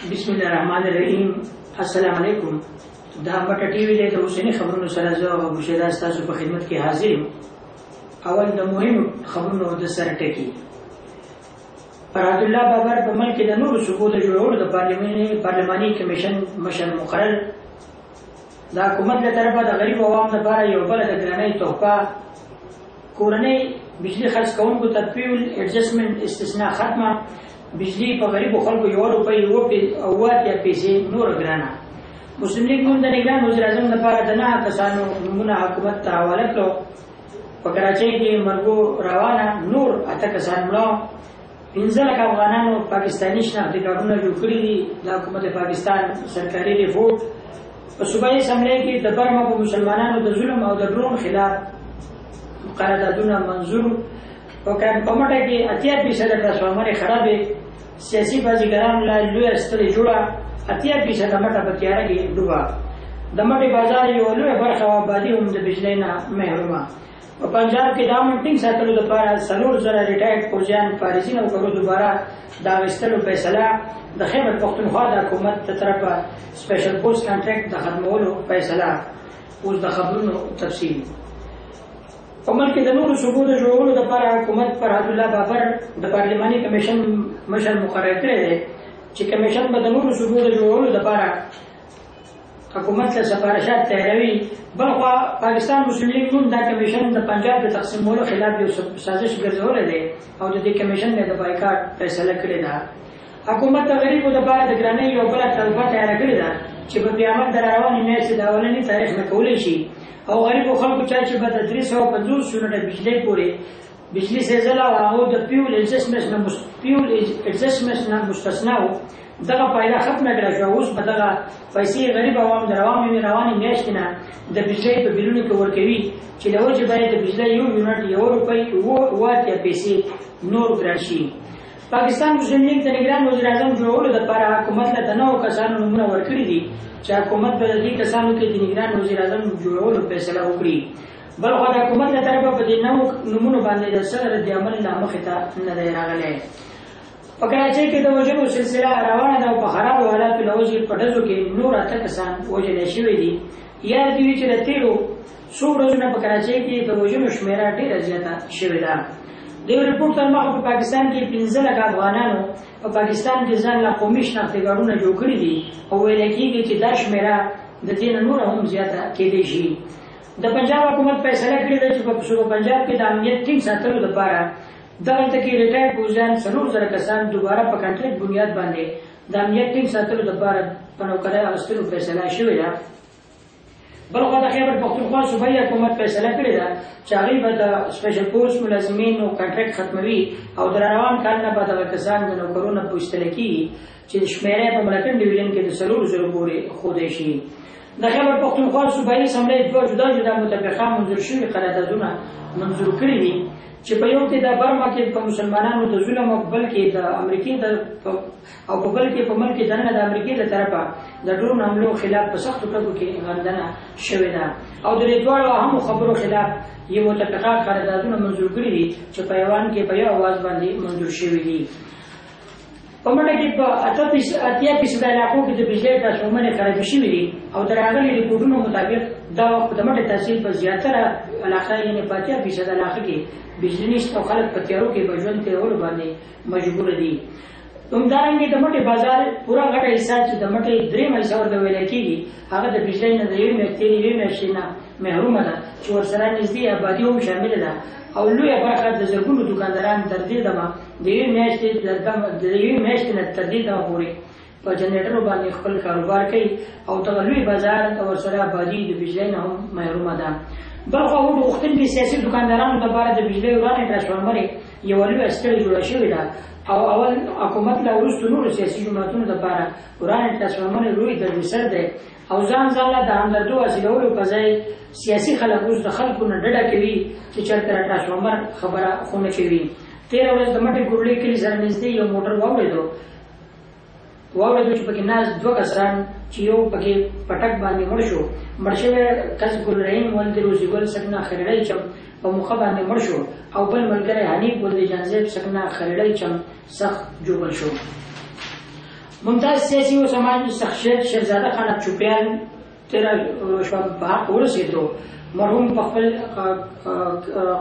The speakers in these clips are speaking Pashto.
بسم الله الرحمن الرحیم السلام علیکم دا پټه ټي وي د اوسنی خبرونو سره زه او بشیرا تاسو په خدمت کې حاضر یم اول د مهم خبرونو د سره ټکی پر عبد الله بابر په ملک د نور صوبو د جوړولو د پارلیماني پارلیماني کمیشن مشر مقرر د حکومت له طرفه د غریب عوام لپاره یو بل د ګرانۍ تحفه کورنۍ بجلی خرڅ کوونکو ته فیول ایډجسټمنټ استثنا ختمه بجلی په غریبو خلکو یو روپۍ او واتیا پیسې نور ګرانه مسلم لیگ نون د نگران وزیر اعظم لپاره د نه کسانو نمونه حکومت ته حواله کړو په کراچۍ کې مرګو روانه نور اته کسان مړه پنځه لکه افغانانو پاکستاني شناختي کارتونه جوړ کړي دي د حکومت پاکستان سرکاري رپورټ په صوبایي اسمبلۍ کې د برما په مسلمانانو د ظلم او د ډرون خلاف قراردادونه منظور او کم په مټه کې اتیا فیصده ټرانسفارمرې خرابې سیاسي بازیګران لا لوی ستړې جوړه اتیا فیصده مټه په تیاره کې ډوبه د مټې بازار یو لوی برخه وه بادي هم د بجلۍ نه محرومه په پنجاب کې د امن ټینګ ساتلو لپاره څلور زره ریټایرډ پوځیان فارزین او کلو دوباره د اخیستلو فیصله د خیبر پښتونخوا د حکومت د طرفه سپیشل فورس کانټریکټ د ختمولو فیصله اوس د خبرونو تفصیل په ملک کې د نورو صوبو د جوړولو لپاره حکومت پر حد الله بابر د پارلماني کمیشن مشر مقرر کړی دی چې کمیشن به د نورو صوبو د جوړولو لپاره حکومت له سفارشات تیروي بلخوا پاکستان مسلم لیګ نون دا کمیشن د پنجاب د تقسیمولو خلاف یو سازش ګرځولی دی او د دې کمیشن نه د بایکاټ فیصله کړې ده حکومت د غریبو لپاره د ګرانۍ یو بله طلبه تیاره کړې ده چې په قیامت د روانې میاشتې د اولني تاریخ نه کولی شي او غریبو خلکو چا چې به د درې سوه پنځوس یونټه بجلۍ پورې بجلی زلزله او هغه د پیول ایجسمنټ نه پیول ایجسمنټ نه مستثنا وو دغه پایله ختمه کړه چې اوس به دغه پیسې غریب عوام د روانې روانې میاشتې نه د بجلی په بیلونو کې ورکوي چې له وجې باید د بجلی یو یونټ یو روپۍ اووه اتیا پیسې نور ګران شي پاکستان مسلم لیګ د نګران وزیر اعظم جوړولو لپاره حکومت له د نوو کسانو نومونه ورکړي دي چې حکومت به د دې کسانو کې د نګران وزیر اعظم جوړولو فیصله وکړي بل خوا د حکومت له طرفه په دې نوو نومونو باندې د څه رد عمل لا مخې ته نه دی راغلی په کراچۍ کې د وژنو سلسله روانه ده او په خرابو حالاتو له وجې په ډزو کې نور اته کسان وژل شوي دي یاد دي چې د تېرو څو ورځو نه په کراچۍ کې د وژنو شمېره ډېره زیاته شوې ده د یو رپورټ تر مخه په پاکستان کې پنځه لکه افغانانو په پاکستان کې ځان له قومي شناختې کارونه جوړ کړي دي او ویل کېږي چې دا شمېره د دې نه نوره هم زیاته کېدای شي د پنجاب حکومت فیصله کړې ده چې په صوبه پنجاب کې د امنیت ټینګ ساتلو لپاره دغلته کې ریټایر پوځیان څلور زره کسان دوباره په کنټرکټ بنیاد باندې د امنیت ټینګ ساتلو لپاره په نوکرۍ اخیستلو فیصله شوې ده بلخوا د خیبر پښتونخوا صوبایي حکومت فیصله کړې ده چې هغوی به د سپیشل فورس ملازمینو کنټرکټ ختموي او د روان کال نه به دغه کسان د نوکرونه په ویستله کېږي چې شمېره په ملکن ډویژن کې د څلور زرو پورې ښودی شي د خیبر پښتونخوا صوبایي اسمبلۍ دوه جدا جدا متفقه منظور شوي قراردادونه منظور کړي دي چې په یو کې د برما کې په مسلمانانو د ظلم او بل کې د امریکې د او په بل کې په ملک دننه د امریکې له طرفه د ډرون حملو خلاف په سختو ټکو کې غندنه شوې ده او د دې دواړو اهمو خبرو خلاف یې متفقه قراردادونه منظور کړي دي چې په ایوان کې په یو اواز باندې منظور شوي دي په منډه کې په اته پیس اتیا فیصد علاقو کې د بجلۍ ټرانسفارمرې خرابې شوې دي او د راغلي رپورټونو مطابق دا وخت د مټې تحصیل په زیاتره علاقه یعنې په اتیا فیصد علاقه کې بجلي نشته او خلک په تیارو کې به ژوند تېرولو باندې مجبور دي همدارنګه د مټې بازار پوره غټه حصہ چې د مټې درې مېسه ورته ویل کېږي هغه د بجلۍ نه د یوې میاشتې یوې میاشتې نه محرومه ده چې ورسره نږدې آبادي هم شامله ده او لویه برخه د زرګونو دوکانداران تر دې دمه د یوې میاشتې د یوې میاشتې نه تر دې دمه پورې په جنریټرو باندې خپل کاروبار کوي او دغه لوی بازار ته ورسره بادي د بجلۍ نه هم محرومه ده بلخوا هو د غوښتل دي سیاسي دکاندارانو لپاره د بجلۍ ورانه ټرانسفارمر یوه لویه ستړې جوړه شوې ده او اول حکومت له وروسته نورو سیاسي جماعتونو لپاره ورانه ټرانسفارمر لوی دردسر دی او ځان ځانله د همدردو حاصلولو په ځای سیاسي خلک اوس د خلکو نه ډډه کوي چې چېرته را ټرانسفارمر خبره خو نه کوي تېره ورځ د مټې ګورلې کلي سره نږدې یو موټر واورېدو واورېدو چې پکې ناست دوه کسان چې یو پکې پټک باندې مړ شو مړ شوی کس ګل رحیم ولد روزي ګل سکنا خریړی چم په مخه باندې مړ شو او بل ملګری حنیف ولد جانزیب سکنا خریړی چم سخت جوړ شو ممتاز سیاسي او سماجي شخصیت شهزاده خان چوپیان تېره شپه په حق ورسېدو مرحوم په خپل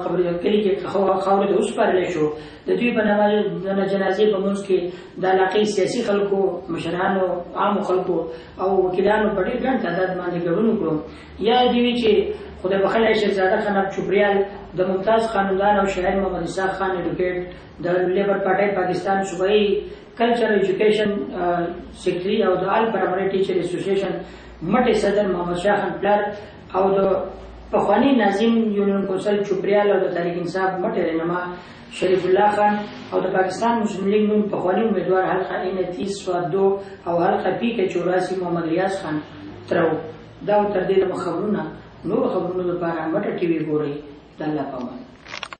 قبر کلي کې خاورې ته وسپارل شو د دوی په نامه جنازې په منځ کې د علاقې سیاسي خلکو مشرانو عامو خلکو او وکیلانو په ډېر ګڼ تعداد باندې ګډون وکړو یا دې وي چې خدای بخښلی شهزاده خان چوپریال د ممتاز خاندان او شاعر محمد اسحاق خان ایډوکیټ د لیبر پارټۍ پاکستان صوبایي کلچر ایجوکیشن سیکرټري او د آل پرایمري ټیچر اسوسییشن مټې صدر محمد شاه خان پلار او د پخوانی ناظم یونین کونسل چوپریال او د تحریک انصاف مټې رهنما شریف الله خان او د پاکستان مسلم لیگ نون پخوانی امیدوار حلقه این تیس سواد دو او حلقه پی کې چوراسی محمد ریاض خان ترو دا تر دې د خبرونه نور خبرونه لپاره مټه ټي وي ګوري د الله پامان